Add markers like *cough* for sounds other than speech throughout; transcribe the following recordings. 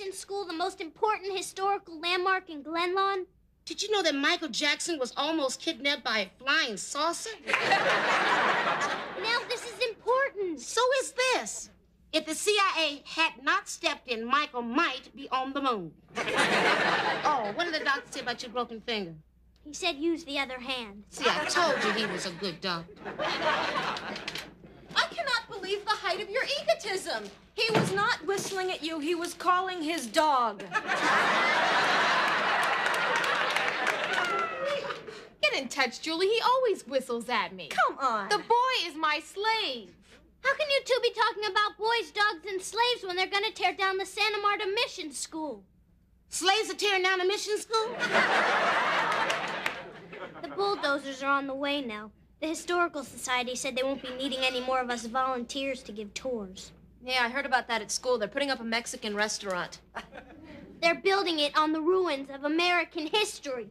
Marta Mission School the most important historical landmark in Glenlawn? Did you know that Michael Jackson was almost kidnapped by a flying saucer? *laughs* Now, this is important. So is this. If the CIA had not stepped in, Michael might be on the moon. *laughs* oh, what did the doctor say about your broken finger? He said use the other hand. See, I told you he was a good doctor. I cannot believe the height of your egotism. He was not whistling at you, he was calling his dog. Get in touch, Julie. He always whistles at me. Come on. The boy is my slave. How can you two be talking about boys, dogs, and slaves when they're gonna tear down the Santa Marta Mission School? Slaves are tearing down the mission school? The bulldozers are on the way now. The Historical Society said they won't be needing any more of us volunteers to give tours. Yeah, I heard about that at school. They're putting up a Mexican restaurant. *laughs* They're building it on the ruins of American history.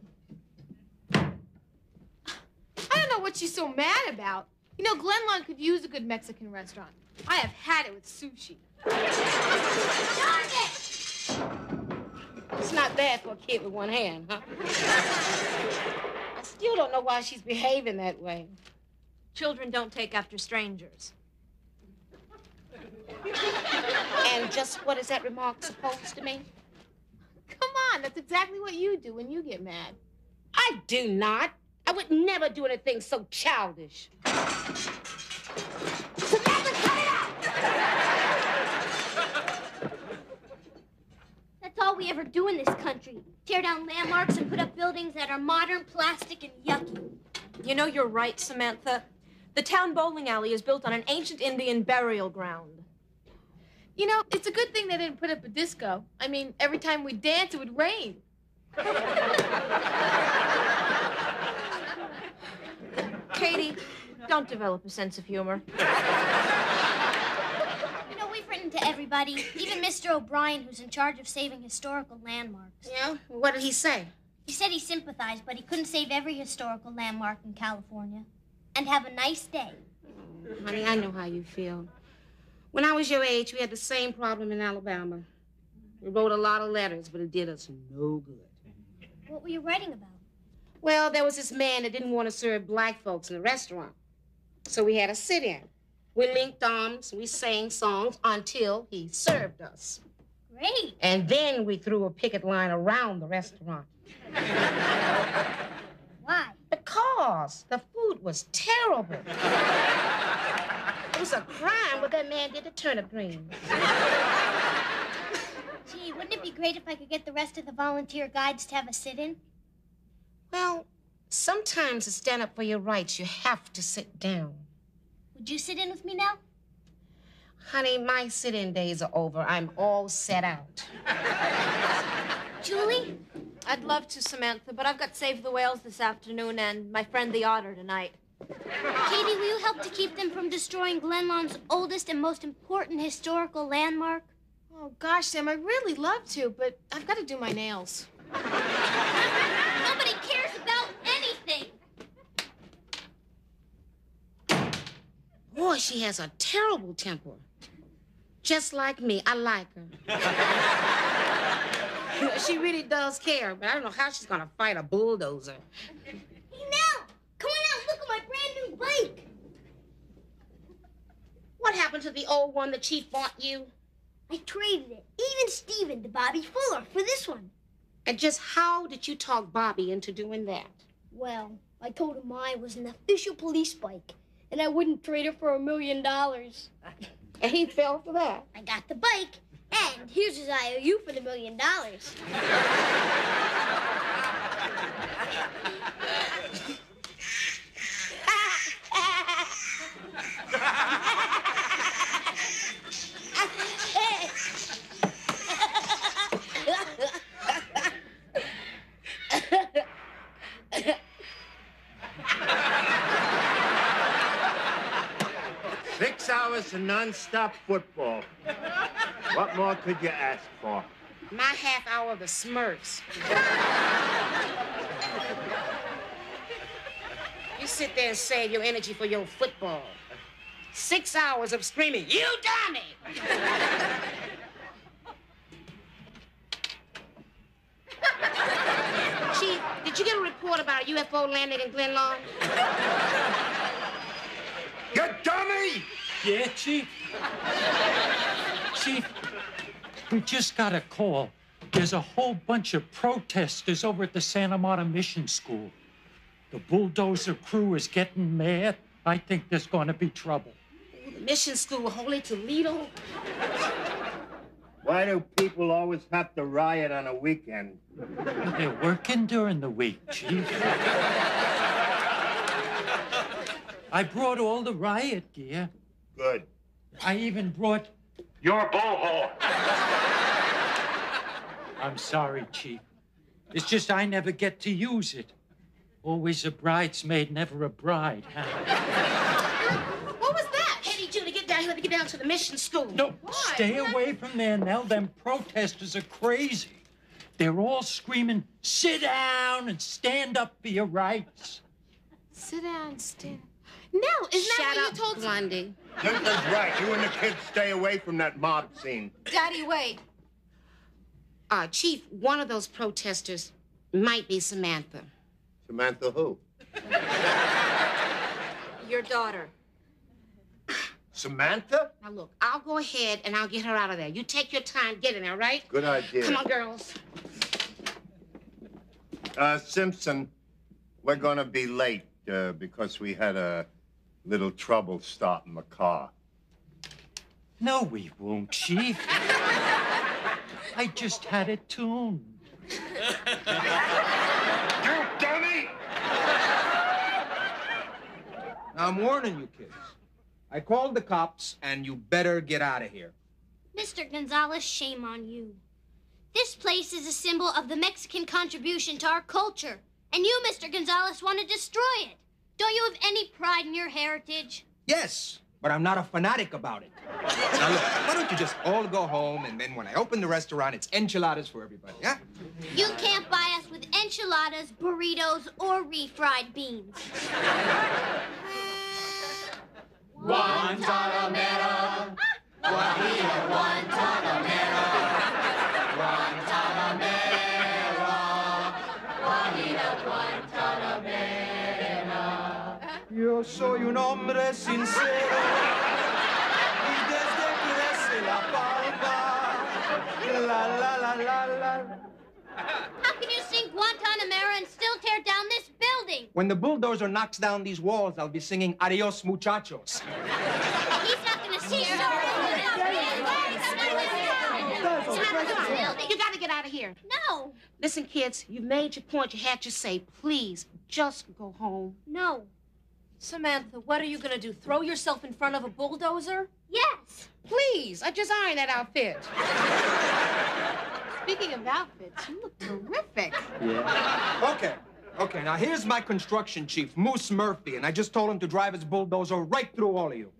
I don't know what she's so mad about. You know, Glenlawn could use a good Mexican restaurant. I have had it with sushi. It's not bad for a kid with one hand, huh? I still don't know why she's behaving that way. Children don't take after strangers. And just what is that remark supposed to mean? Come on, that's exactly what you do when you get mad. I do not. I would never do anything so childish. Samantha, cut it out! That's all we ever do in this country. Tear down landmarks and put up buildings that are modern, plastic, and yucky. You know, you're right, Samantha. The town bowling alley is built on an ancient Indian burial ground. You know, it's a good thing they didn't put up a disco. I mean, every time we dance, it would rain. Katie, don't develop a sense of humor. You know, we've written to everybody, even Mr. O'Brien, who's in charge of saving historical landmarks. Yeah? What did he say? He said he sympathized, but he couldn't save every historical landmark in California. And have a nice day. Honey, I know how you feel. When I was your age, we had the same problem in Alabama. We wrote a lot of letters, but it did us no good. What were you writing about? Well, there was this man that didn't want to serve black folks in the restaurant. So we had a sit in. We linked arms, we sang songs until he served us. Great. And then we threw a picket line around the restaurant. *laughs* Why? Because the food was terrible. It was a crime what that man did to turnip greens. *laughs* Gee, wouldn't it be great if I could get the rest of the volunteer guides to have a sit in? Well, sometimes to stand up for your rights, you have to sit down. Would you sit in with me now? Honey, my sit in days are over. I'm all set out. *laughs* Julie? I'd love to, Samantha, but I've got Save the Whales this afternoon and my friend the Otter tonight. Katie, will you help to keep them from destroying Glenlawn's oldest and most important historical landmark? Oh, gosh, Sam, I really love to, but I've got to do my nails. Nobody cares about anything. Boy, she has a terrible temper. Just like me. I like her. *laughs* She really does care, but I don't know how she's gonna fight a bulldozer. Hey, Mel, come on out. Look at my brand new bike. What happened to the old one the chief bought you? I traded it, even Steven, to Bobby Fuller for this one. And just how did you talk Bobby into doing that? Well, I told him I was an official police bike, and I wouldn't trade it for a million dollars. *laughs* And he fell for that. I got the bike, and here's his IOU for the million dollars. *laughs* It's a non-stop football. What more could you ask for? My half hour of the Smurfs. you sit there and save your energy for your football. Six hours of screaming, you dummy! Chief, did you get a report about a UFO landing in Glenlawn? Yeah, Chief? Chief, we just got a call. There's a whole bunch of protesters over at the Santa Marta Mission School. The bulldozer crew is getting mad. I think there's going to be trouble. The mission school, Holy Toledo. Why do people always have to riot on a weekend? They're working during the week, Chief. I brought all the riot gear. Good. I even brought. You're a bullhorn. *laughs* I'm sorry, Chief. It's just I never get to use it. Always a bridesmaid, never a bride. huh? *laughs* What was that? Hey, Julie, get down here. Let me get down to the mission school. No, stay away from there, Nell. Them protesters are crazy. They're all screaming, sit down and stand up for your rights. Sit down, stand. Nell, isn't that what up, you told Blondie. Cynthia's right. You and the kids stay away from that mob scene. Daddy, wait. Uh, Chief, one of those protesters might be Samantha. Samantha who? Your daughter. Samantha? Now, look, I'll go ahead and I'll get her out of there. You take your time getting there, right? Good idea. Come on, girls. Uh, Simpson, we're gonna be late uh, because we had a little trouble starting the car. No, we won't, Chief. I just had it tuned. You dummy! Now, I'm warning you kids. I called the cops, and you better get out of here. Mr. Gonzalez, shame on you. This place is a symbol of the Mexican contribution to our culture. And you, Mr. Gonzalez, want to destroy it. Don't you have any pride in your heritage? Yes, but I'm not a fanatic about it. Now, look, why don't you just all go home, and then when I open the restaurant, it's enchiladas for everybody, yeah? You can't buy us with enchiladas, burritos, or refried beans. Yo soy un hombre sincero. Y desde que crece la palma. La la la la la. How can you sing Guantanamera and still tear down this building? When the bulldozer knocks down these walls, I'll be singing Adios, muchachos. He's not going to see Samantha, come. You gotta get out of here. No, Listen, kids, you've made your point. You had your say. Please, just go home. no, Samantha, what are you gonna do? Throw yourself in front of a bulldozer? yes. Please, I just ironed that outfit. Speaking of outfits, you look terrific. Yeah. Okay. Okay, now here's my construction chief, Moose Murphy, and I just told him to drive his bulldozer right through all of you.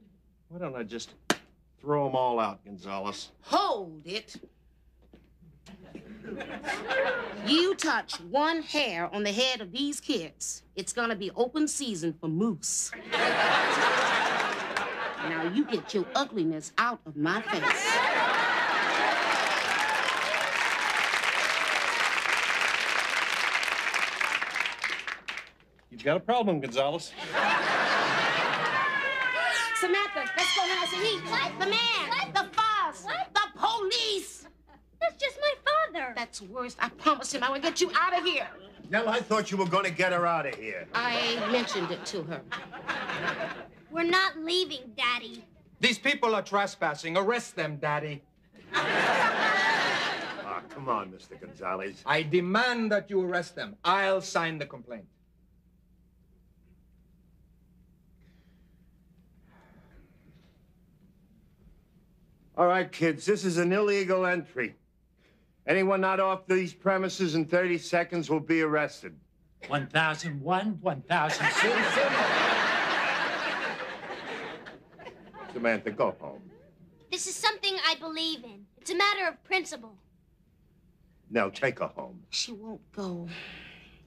Why don't I just throw them all out, Gonzalez? Hold it. You touch one hair on the head of these kids, it's gonna be open season for moose. Now you get your ugliness out of my face. You've got a problem, Gonzalez. Samantha, let's go house and heat. What? The man, What? the boss. What? the police. That's just my father. That's worse. I promised him I would get you out of here. Nell, I thought you were gonna get her out of here. I mentioned it to her. We're not leaving, Daddy. These people are trespassing. Arrest them, Daddy. *laughs* Ah, come on, Mr. Gonzalez. I demand that you arrest them. I'll sign the complaint. All right, kids, this is an illegal entry. Anyone not off these premises in 30 seconds will be arrested. 1001, 1002. Samantha, go home. This is something I believe in. It's a matter of principle. Now take her home. She won't go.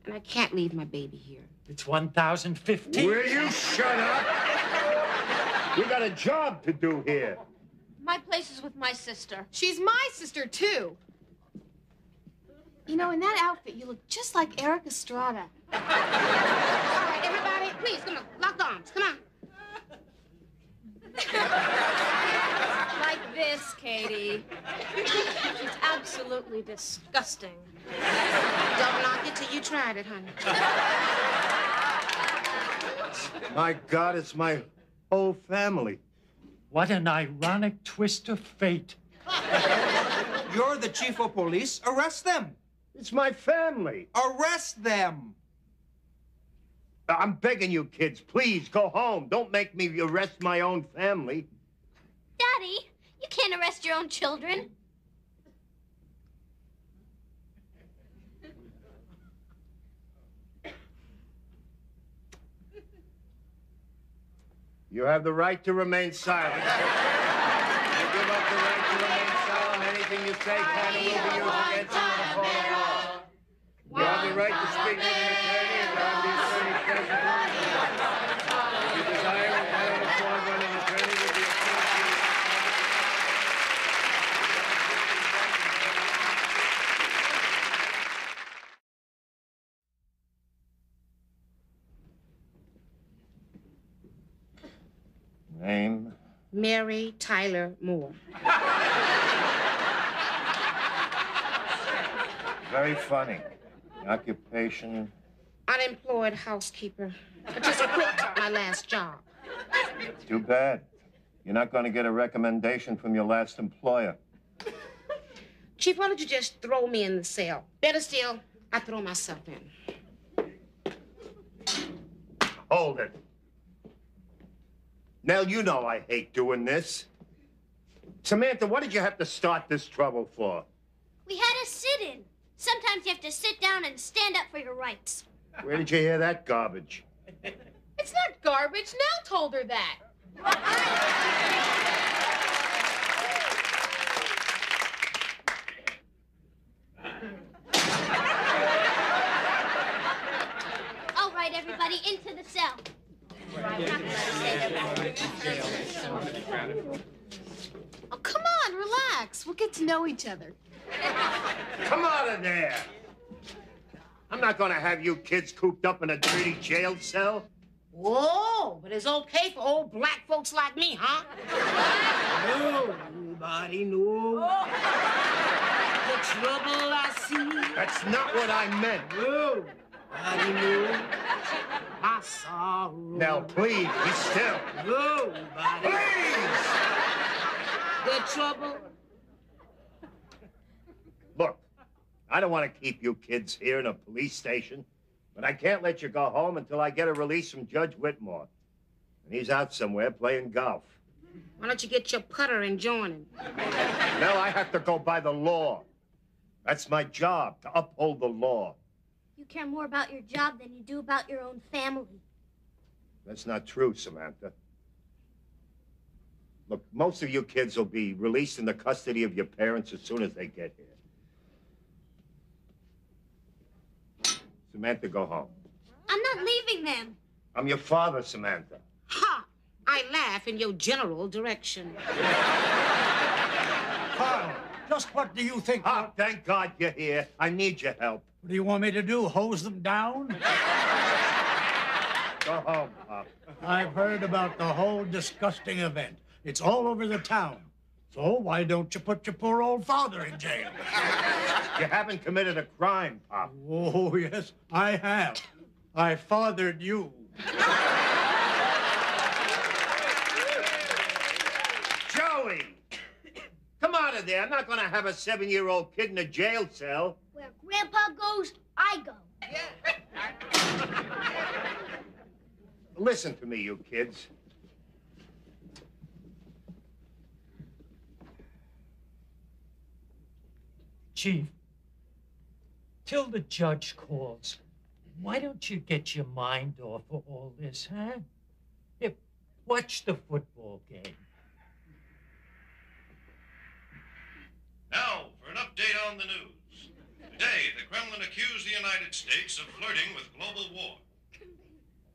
And I can't leave my baby here. It's 1015. Will you shut up? We got a job to do here. My place is with my sister. She's my sister, too. You know, in that outfit, you look just like Erik Estrada. All right, everybody, please, come on. Lock arms. Come on. Like this, Katie. It's absolutely disgusting. Don't knock it till you tried it, honey. My God, it's my whole family. What an ironic twist of fate. You're the chief of police. Arrest them. It's my family. Arrest them. I'm begging you, kids, please go home. Don't make me arrest my own family. Daddy, you can't arrest your own children. You have the right to remain silent. *laughs* you give up the right to remain silent. Anything you say can will be used against have the right to speak with an attorney and to have the attorney present. If you desire it, have an appointment an attorney will be appointed. Name? Mary Tyler Moore. Very funny. Occupation? Unemployed housekeeper. I just quit my last job. Too bad. You're not going to get a recommendation from your last employer. Chief, why don't you just throw me in the cell? Better still, I throw myself in. Hold it. Nell, you know I hate doing this. Samantha, what did you have to start this trouble for? We had a sit-in. Sometimes you have to sit down and stand up for your rights. Where did you hear that garbage? It's not garbage. Nell told her that. All right, everybody, into the cell. Oh, come on, relax. We'll get to know each other. Come out of there! I'm not going to have you kids cooped up in a dirty jail cell. Whoa, but it's okay for old black folks like me, huh? no, Nobody knows the trouble I see. That's not what I meant. Nobody knows my sorrow. Now, please, be still. Nobody Please! the trouble. Look, I don't want to keep you kids here in a police station, but I can't let you go home until I get a release from Judge Whitmore. And he's out somewhere playing golf. Why don't you get your putter and join him? Now I have to go by the law. That's my job, to uphold the law. You care more about your job than you do about your own family. That's not true, Samantha. Look, most of you kids will be released in the custody of your parents as soon as they get here. Samantha, go home. I'm not leaving them. I'm your father, Samantha. Ha! I laugh in your general direction. Carl, just what do you think? Ah, thank God you're here. I need your help. What do you want me to do? Hose them down? Go home, Pop. I've heard about the whole disgusting event. It's all over the town. So why don't you put your poor old father in jail? *laughs* You haven't committed a crime, Pop. Oh, yes, I have. I fathered you. Joey! Come out of there. I'm not going to have a seven year old kid in a jail cell. Where Grandpa goes, I go. *laughs* Listen to me, you kids. Chief, till the judge calls, why don't you get your mind off of all this, huh? Yeah, watch the football game. Now, for an update on the news. Today, the Kremlin accused the United States of flirting with global war.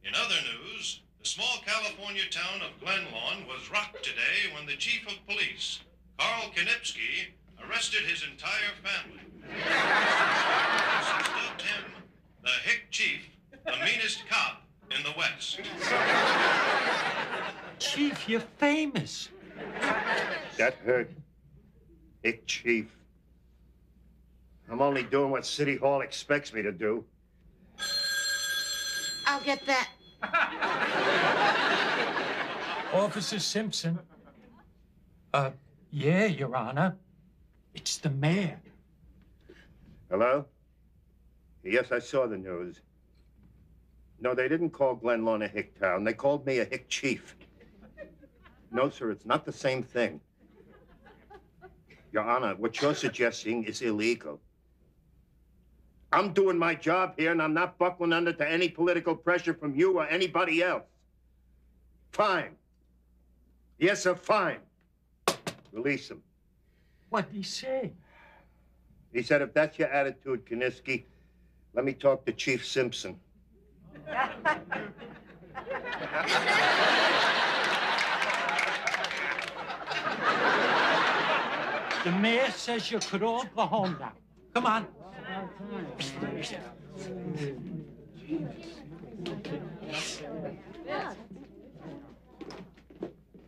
In other news, the small California town of Glenlawn was rocked today when the chief of police, Carl Kanisky, arrested his entire family. dubbed him the Hick Chief, the meanest cop in the West. Chief, you're famous. That hurt. Hick Chief. I'm only doing what City Hall expects me to do. I'll get that. *laughs* Officer Simpson. Uh, yeah, Your Honor. It's the mayor. Hello? Yes, I saw the news. No, they didn't call Glenlawn a hick town. They called me a hick chief. No, sir, it's not the same thing. Your Honor, what you're suggesting is illegal. I'm doing my job here, and I'm not buckling under to any political pressure from you or anybody else. Fine. Yes, sir, fine. Release him. What'd he say? He said, if that's your attitude, Kanisky, let me talk to Chief Simpson. The mayor says you could all go home now. Come on.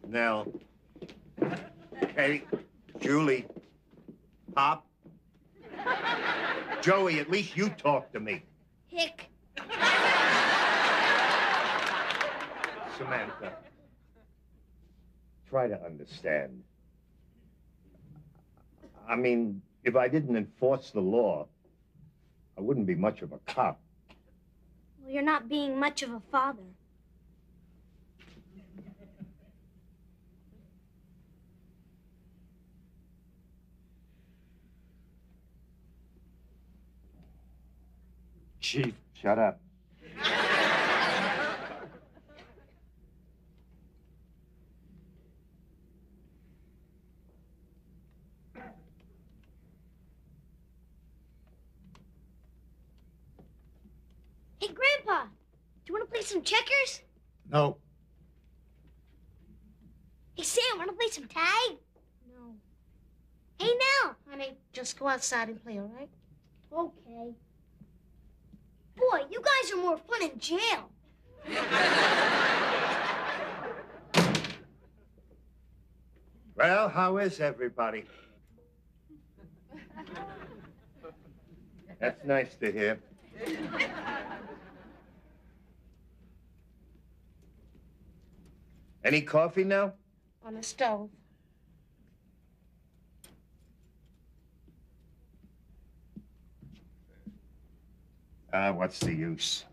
Nell. Hey, Julie. Pop. Joey, at least you talk to me. Hick. Samantha. Try to understand. I mean, if I didn't enforce the law, I wouldn't be much of a cop. Well, you're not being much of a father. Chief, Shut up. Hey, Grandpa, do you want to play some checkers? No. Hey, Sam, want to play some tag? No. Hey, Nell. Honey, just go outside and play, all right? Okay. Boy, you guys are more fun in jail. Well, how is everybody? That's nice to hear. Any coffee now? On the stove. Ah, what's the use?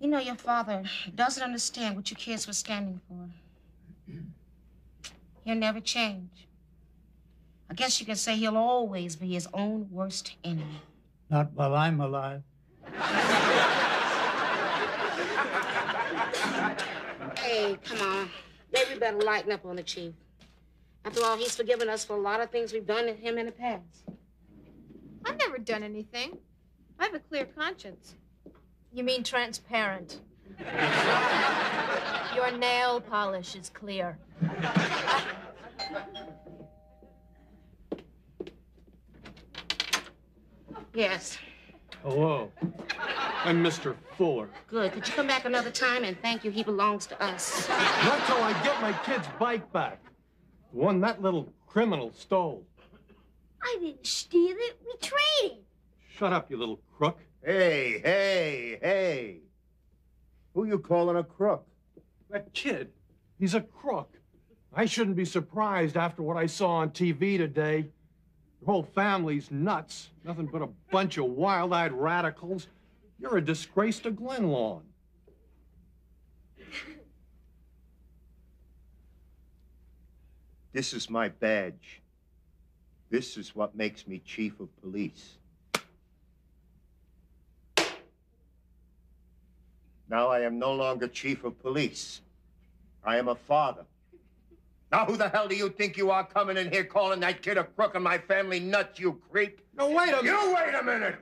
You know, your father doesn't understand what you kids were standing for. He'll never change. I guess you can say he'll always be his own worst enemy. Not while I'm alive. Hey, come on. Maybe we better lighten up on the chief. After all, he's forgiven us for a lot of things we've done to him in the past. I've never done anything. I have a clear conscience. You mean transparent. *laughs* Your nail polish is clear. Yes. Hello. I'm Mr. Fuller. Good. Could you come back another time and thank you? He belongs to us. Not till I get my kid's bike back. The one that little criminal stole. I didn't steal it. We traded. Shut up, you little crook. Hey, hey, hey. Who you calling a crook? That kid, he's a crook. I shouldn't be surprised after what I saw on TV today. Your whole family's nuts. Nothing but a bunch of wild-eyed radicals. You're a disgrace to Glenlawn. This is my badge. This is what makes me chief of police. Now I am no longer chief of police. I am a father. Now who the hell do you think you are coming in here calling that kid a crook and my family nuts, you creep? No, wait a minute. You wait a minute!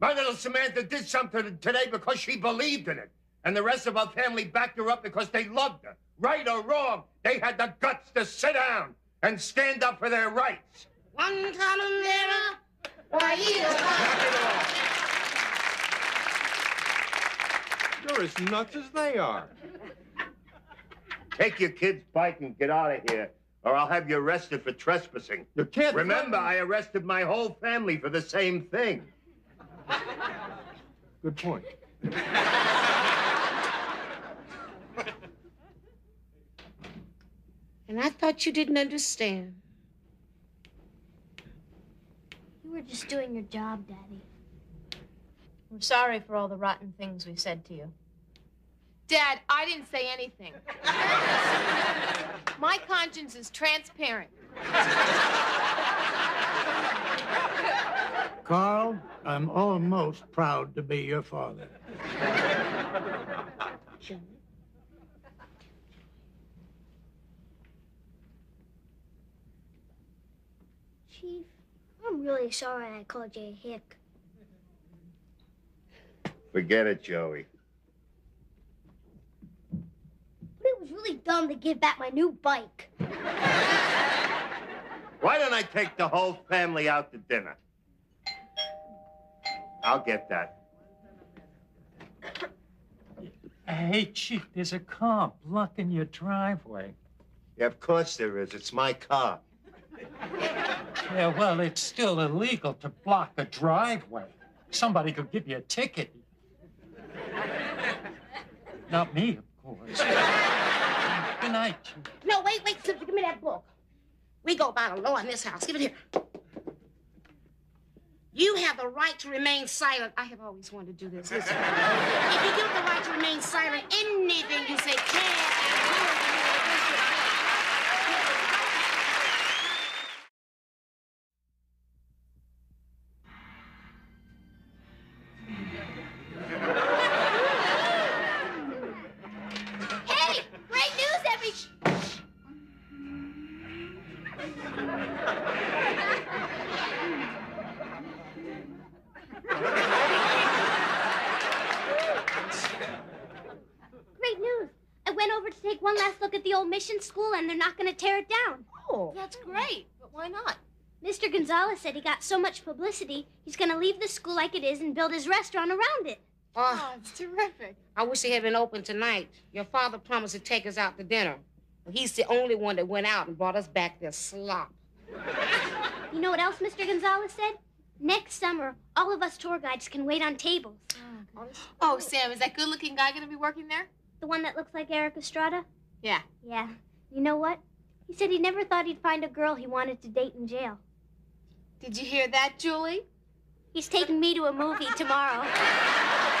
My little Samantha did something today because she believed in it. And the rest of our family backed her up because they loved her. Right or wrong, they had the guts to sit down and stand up for their rights. Guantanamera, why Knock it off. You're as nuts as they are. Take your kid's bike and get out of here, or I'll have you arrested for trespassing. You can't. Remember, I arrested my whole family for the same thing. Good point. *laughs* And I thought you didn't understand. You were just doing your job, Daddy. We're sorry for all the rotten things we said to you. Dad, I didn't say anything. My conscience is transparent. Carl, I'm almost proud to be your father. Chief, I'm really sorry I called you a hick. Forget it, Joey. But it was really dumb to give back my new bike. Why don't I take the whole family out to dinner? I'll get that. Hey, Chief, there's a car blocking your driveway. Yeah, of course there is. It's my car. Yeah, well, it's still illegal to block a driveway. Somebody could give you a ticket. Not me, of course. Good night, No, wait, wait, Simpson, give me that book. We go by the law in this house. Give it here. You have the right to remain silent. I have always wanted to do this. If you give the right to remain silent, anything you say can went over to take one last look at the old mission school, and they're not going to tear it down. Oh, That's great, but why not? Mr. Gonzalez said he got so much publicity, he's going to leave the school like it is and build his restaurant around it. Oh, Oh, it's terrific. I wish it had been open tonight. Your father promised to take us out to dinner. He's the only one that went out and brought us back this slop. *laughs* You know what else Mr. Gonzalez said? Next summer, all of us tour guides can wait on tables. Oh, Sam, is that good-looking guy gonna be working there? The one that looks like Erik Estrada? Yeah. Yeah. You know what? He said he never thought he'd find a girl he wanted to date in jail. Did you hear that, Julie? He's taking me to a movie tomorrow. *laughs*